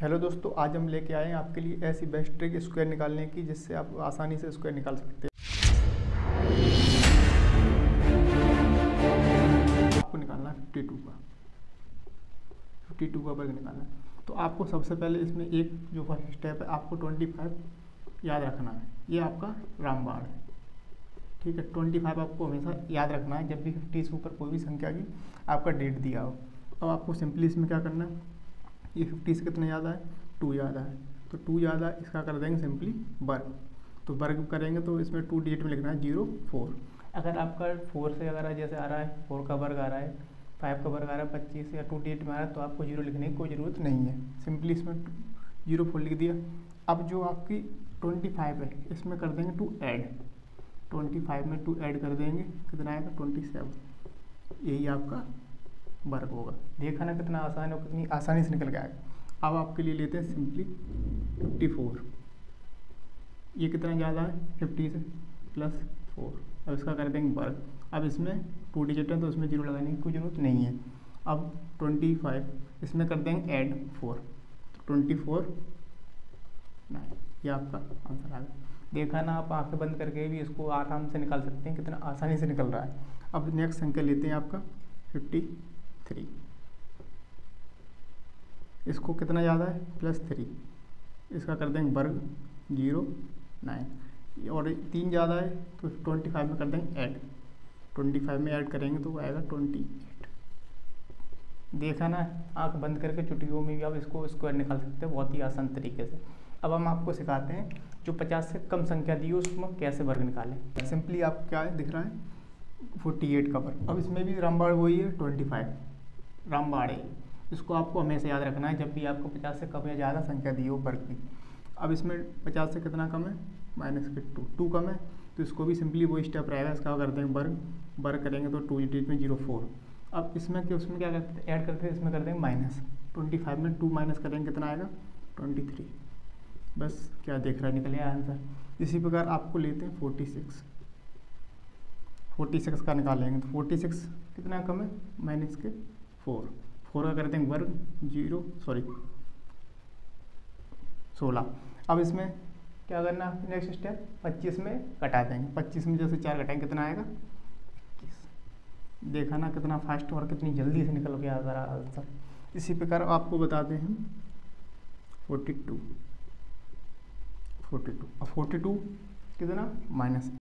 Hello दोस्तों, आज हम लेके आए हैं आपके लिए ऐसी बेस्ट ट्रिक स्क्वायर निकालने की, जिससे आप आसानी से स्क्वायर निकाल सकते हैं। आपको निकालना फिफ्टी टू का। फिफ्टी टू का वर्ग निकालना है। तो आपको सबसे पहले इसमें एक जो फ़र्स्ट स्टेप है, आपको ट्वेंटी फाइव याद रखना है। ये आपका रामबाण है। ठीक है ट्वेंटी फाइव आपको हमेशा याद रखना है। जब भी फिफ्टी से ऊपर कोई भी संख्या की आपका डेट दिया हो। अब आपको सिंपली इसमें क्या करना है? ये फिफ्टी से कितना ज़्यादा है टू ज़्यादा है तो टू ज़्यादा इसका कर देंगे सिंपली वर्ग। तो वर्ग करेंगे तो इसमें टू डिजिट में लिखना है ज़ीरो फोर अगर आपका फोर से अगर जैसे आ रहा है फोर का वर्ग आ रहा है फाइव का वर्ग आ रहा है, पच्चीस या टू डिजिट में आ रहा है तो आपको ज़ीरो लिखने की कोई ज़रूरत नहीं है। सिंपली इसमें ज़ीरो फोर लिख दिया। अब जो आपकी ट्वेंटी फाइव है, इसमें कर देंगे टू ऐड ट्वेंटी फाइव में टू ऐड कर देंगे। कितना आएगा? ट्वेंटी सेवन यही आपका वर्क होगा। देखा ना कितना आसान और कितनी आसानी से निकल गया अब आपके लिए लेते हैं सिंपली फिफ्टी फोर ये कितना ज़्यादा है? फिफ्टी से प्लस फोर अब इसका कर देंगे वर्ग। अब इसमें टू डिजिट है तो उसमें ज़ीरो लगाने की कोई ज़रूरत नहीं है। अब ट्वेंटी फाइव इसमें कर देंगे ऐड फोर तो ट्वेंटी फोर नाइन ये आपका आंसर आ गया। देखा ना, आप आँखें बंद करके भी इसको आराम से निकाल सकते हैं, कितना आसानी से निकल रहा है। अब नेक्स्ट संख्या लेते हैं आपका फिफ्टी थ्री इसको कितना ज़्यादा है? प्लस थ्री इसका कर देंगे वर्ग ज़ीरो नाइन और तीन ज़्यादा है तो ट्वेंटी फाइव में कर देंगे ऐड ट्वेंटी फाइव में ऐड करेंगे तो आएगा ट्वेंटी एट देखा ना, आँख बंद करके चुटियों में भी आप इसको स्क्वायर निकाल सकते हैं, बहुत ही आसान तरीके से। अब हम आपको सिखाते हैं जो पचास से कम संख्या दी हो, उसमें कैसे वर्ग निकालें। सिंपली आप क्या है दिख रहा है? फोर्टी एट का वर्ग। अब इसमें भी रामबाड़ वही है ट्वेंटी फाइव रामबाड़ इसको आपको हमेशा याद रखना है, जब भी आपको पचास से कम या ज़्यादा संख्या दी हो वर्ग की। अब इसमें पचास से कितना कम है? माइनस के टू। टू कम है तो इसको भी सिंपली वो स्टेप रहेगा। इसका करते हैं वर्ग वर्ग करेंगे तो टू डिजिट में ज़ीरो फोर। अब इसमें कि उसमें क्या करते, ऐड करते हैं, इसमें कर देंगे माइनस। ट्वेंटी फाइव में टू माइनस करेंगे, कितना आएगा? Twenty three. बस, क्या देख रहा है, निकल आंसर। इसी प्रकार आपको लेते हैं फोर्टी सिक्स। फोर्टी सिक्स का निकालेंगे तो फोर्टी सिक्स कितना कम है? माइनस के फोर। फोर का करते हैं वर्ग ज़ीरो सॉरी सोलह। अब इसमें क्या करना नेक्स्ट स्टेप पच्चीस में कटा देंगे। पच्चीस में जैसे चार कटाएँगे, कितना आएगा? इक्कीस। देखा ना कितना फास्ट और कितनी जल्दी से निकल गया ज़रा आंसर इसी प्रकार आपको बताते हैं। फोर्टी टू फोर्टी टू और फोर्टी टू कितना? माइनस